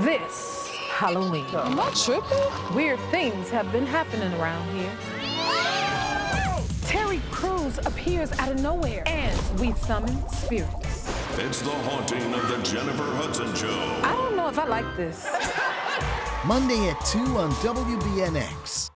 this Halloween. Am I tripping? Weird things have been happening around here. Terry Crews appears out of nowhere, and we summon spirits. It's the haunting of the Jennifer Hudson Show. I don't know if I like this. Monday at 2 on WBNX.